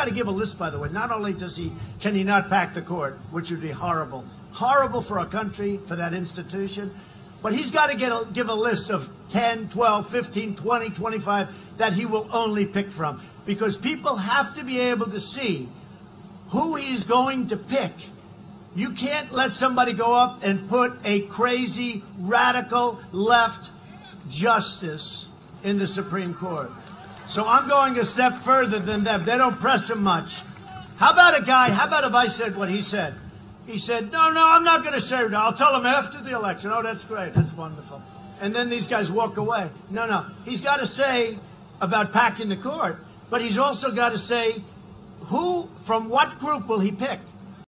got to give a list, by the way. Not only does he can he not pack the court, which would be horrible, horrible for our country, for that institution, but he's got to get a, give a list of 10, 12, 15, 20, 25 that he will only pick from because people have to be able to see who he's going to pick. You can't let somebody go up and put a crazy, radical left justice in the Supreme Court. So I'm going a step further than them. They don't press him much. How about a guy? How about if I said what he said? He said, No, no, I'm not going to say it. I'll tell him after the election. Oh, that's great. That's wonderful. And then these guys walk away. No, no. He's got to say about packing the court, but he's also got to say who, from what group will he pick?